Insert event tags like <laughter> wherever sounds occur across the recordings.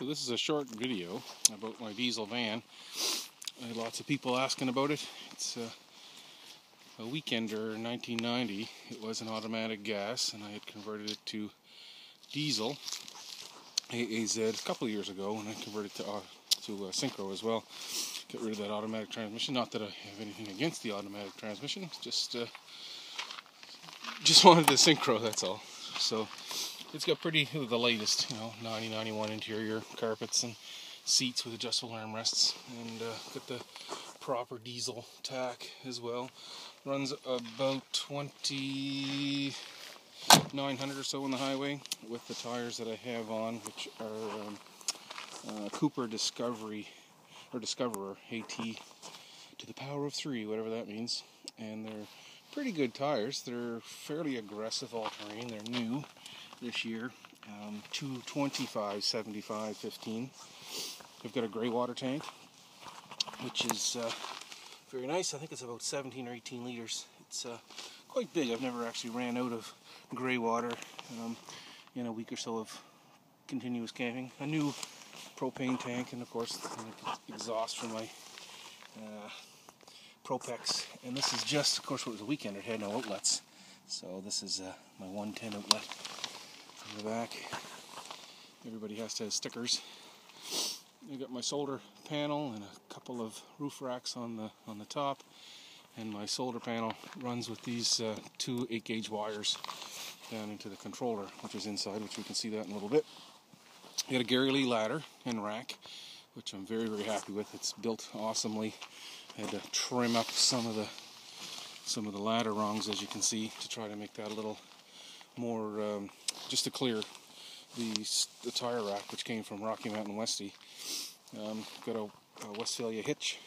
So this is a short video about my diesel van. I had lots of people asking about it. It's a, a Weekender 1990. It was an automatic gas and I had converted it to diesel AAZ a couple years ago and I converted to uh, to uh, Syncro as well. Get rid of that automatic transmission. Not that I have anything against the automatic transmission. Just uh, just <laughs> wanted the Syncro, That's all. So it's got pretty the latest, you know, 9091 interior carpets and seats with adjustable armrests, and uh, got the proper diesel tach as well. Runs about 2900 or so on the highway with the tires that I have on, which are um, uh, Cooper Discovery or Discoverer AT to the power of three, whatever that means, and they're pretty good tires. They're fairly aggressive all terrain. They're new this year. Um, 225, 75, 15. They've got a gray water tank, which is uh, very nice. I think it's about 17 or 18 liters. It's uh, quite big. I've never actually ran out of gray water um, in a week or so of continuous camping. A new propane tank, and of course, exhaust from my uh, Propex. And this is just, of course, what was a weekend. It had no outlets. So this is uh, my 110 outlet in the back. Everybody has to have stickers. I got my solder panel and a couple of roof racks on the on the top, and my solder panel runs with these uh, two 8 gauge wires down into the controller, which is inside, which we can see that in a little bit. I got a Gary Lee ladder and rack, which I'm very very happy with. It's built awesomely. I had to trim up some of the some of the ladder rungs, as you can see, to try to make that a little more um, just to clear the, the tire rack, which came from Rocky Mountain Westy. Um, got a, a, Westfalia hitch,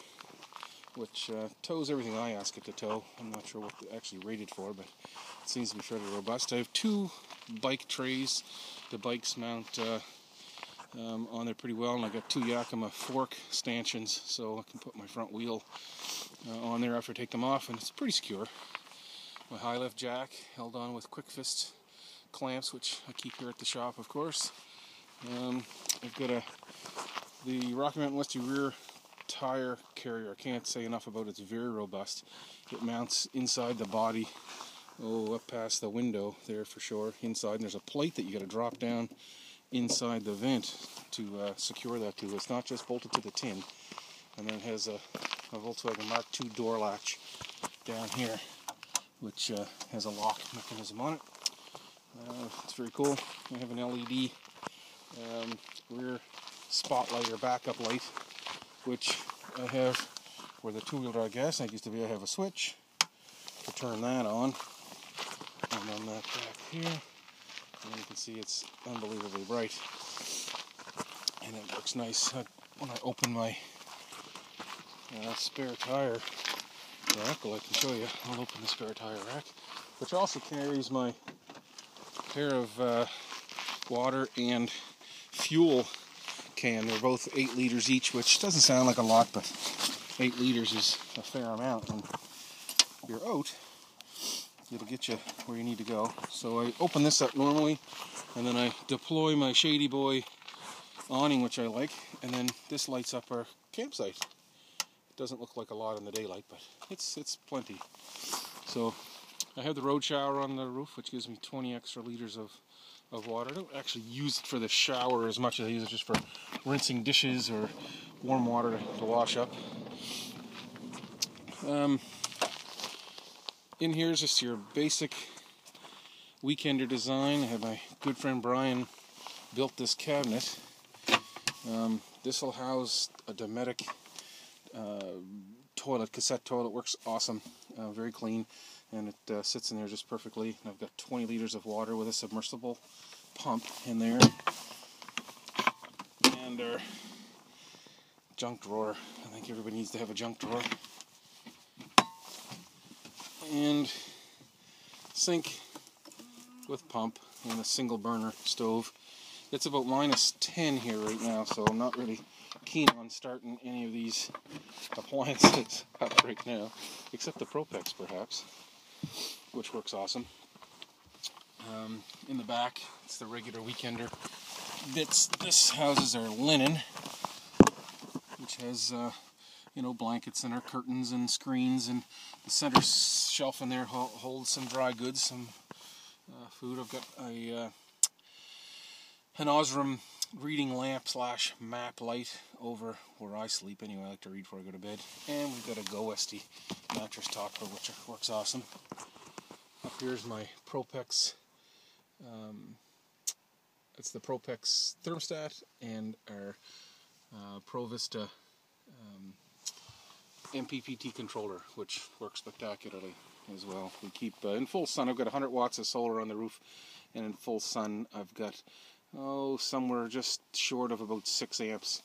which uh, tows everything I ask it to tow. I'm not sure what actually rated for, but it seems to be fairly robust. I have two bike trays. The bikes mount uh, um, on there pretty well, and I got two Yakima fork stanchions, so I can put my front wheel uh, on there after I take them off, and it's pretty secure. My high lift jack held on with quick fist clamps, which I keep here at the shop, of course. Um, I've got a the Rocky Mountain Westy rear tire carrier. I can't say enough about it. It's very robust. It mounts inside the body, oh, up past the window there for sure, inside. And there's a plate that you got to drop down inside the vent to uh, secure that to. It's not just bolted to the tin. And then it has a, a Volkswagen Mark II door latch down here, which uh, has a lock mechanism on it. Uh, it's very cool. I have an LED um, rear spotlight or backup light, which I have where the two-wheel drive gas tank used to be. I have a switch to turn that on, and on that back here, and you can see it's unbelievably bright, and it looks nice when I open my uh, spare tire rack. Well, I can show you. I'll open the spare tire rack, which also carries my pair of uh, water and fuel can. They're both 8 liters each, which doesn't sound like a lot, but 8 liters is a fair amount. And you're out, it'll get you where you need to go. So I open this up normally, and then I deploy my Shady Boy awning, which I like, and then this lights up our campsite. It doesn't look like a lot in the daylight, but it's it's plenty. So I have the road shower on the roof, which gives me 20 extra liters of, of water. I don't actually use it for the shower as much as I use it just for rinsing dishes or warm water to, wash up. Um, in here is just your basic weekender design. I have my good friend Brian built this cabinet. Um, this will house a Dometic uh, toilet, cassette toilet. Works awesome, uh, very clean and it uh, sits in there just perfectly. And I've got 20 liters of water with a submersible pump in there. And our junk drawer. I think everybody needs to have a junk drawer. And sink with pump and a single burner stove. It's about minus 10 here right now, so I'm not really keen on starting any of these appliances <laughs> up right now, except the Propex perhaps which works awesome. Um, in the back, it's the regular weekender bits. This houses our linen, which has uh, you know blankets and our curtains and screens, and the center shelf in there holds some dry goods, some uh, food. I've got a uh, an Osram reading lamp slash map light over where I sleep anyway. I like to read before I go to bed. And we've got a Go Westy mattress topper, which works awesome. Up here's my Propex. Um, it's the Propex thermostat and our uh, ProVista um, MPPT controller, which works spectacularly as well. We keep uh, in full sun. I've got 100 watts of solar on the roof, and in full sun, I've got oh somewhere just short of about six amps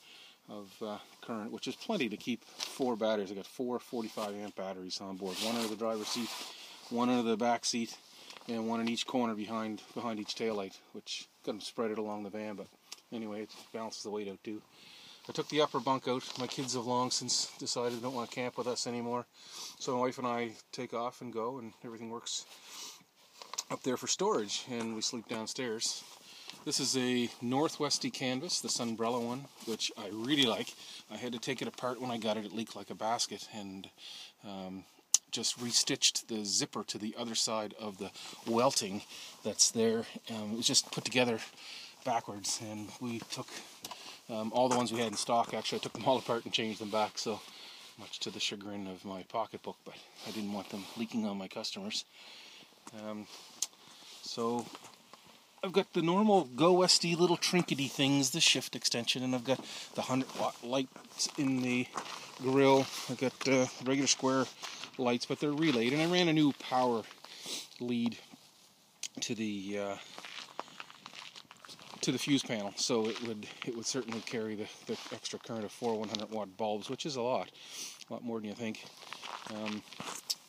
of uh, current, which is plenty to keep four batteries. I got four 45 amp batteries on board, one under the driver's seat, one under the back seat, and one in each corner behind behind each tail light, which got them spread it along the van. But anyway, it balances the weight out too. I took the upper bunk out. My kids have long since decided they don't want to camp with us anymore. So my wife and I take off and go, and everything works up there for storage, and we sleep downstairs. This is a Northwesty canvas, the Sunbrella one, which I really like. I had to take it apart when I got it. It leaked like a basket and um, just restitched the zipper to the other side of the welting that's there. Um, it was just put together backwards and we took um, all the ones we had in stock. Actually, I took them all apart and changed them back. So much to the chagrin of my pocketbook, but I didn't want them leaking on my customers. Um, so I've got the normal Go Westy little trinkety things, the shift extension, and I've got the 100 watt lights in the grill. I've got uh, regular square lights, but they're relayed, and I ran a new power lead to the uh, to the fuse panel, so it would it would certainly carry the, the extra current of four 100 watt bulbs, which is a lot, a lot more than you think. Um,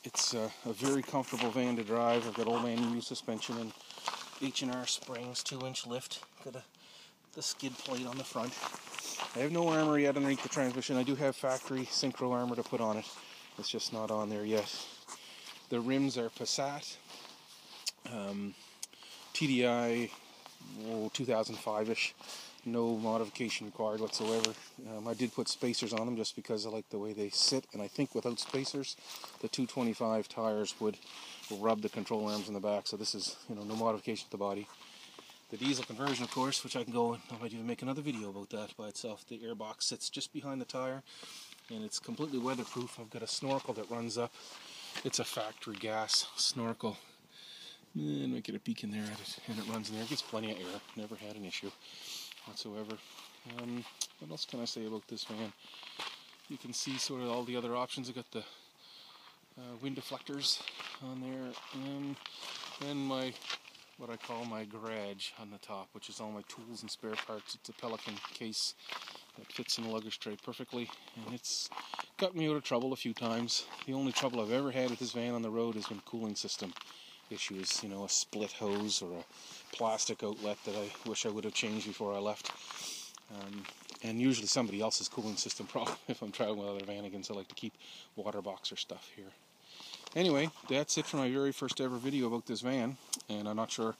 it's a, a very comfortable van to drive. I've got old man suspension and H&R Springs 2-inch lift. Got a, the skid plate on the front. I have no armor yet underneath the transmission. I do have factory Syncro armor to put on it. It's just not on there yet. The rims are Passat. Um, TDI 2005-ish no modification required whatsoever. Um, I did put spacers on them just because I like the way they sit, and I think without spacers, the 225 tires would rub the control arms in the back. So this is, you know, no modification to the body. The diesel conversion, of course, which I can go and I might even make another video about that by itself. The airbox sits just behind the tire, and it's completely weatherproof. I've got a snorkel that runs up. It's a factory gas snorkel. And I get a peek in there and it runs in there. It gets plenty of air. Never had an issue whatsoever. Um, what else can I say about this van? You can see sort of all the other options. I got the uh, wind deflectors on there, and then my what I call my garage on the top, which is all my tools and spare parts. It's a Pelican case that fits in the luggage tray perfectly, and it's got me out of trouble a few times. The only trouble I've ever had with this van on the road has been cooling system issues, you know, a split hose or a plastic outlet that I wish I would have changed before I left. Um, and usually somebody else's cooling system <laughs> problem if I'm traveling with other Vanagons. I like to keep water boxer stuff here. Anyway, that's it for my very first ever video about this van, and I'm not sure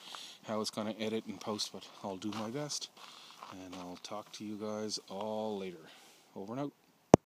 how it's going to edit and post, but I'll do my best, and I'll talk to you guys all later. Over and out.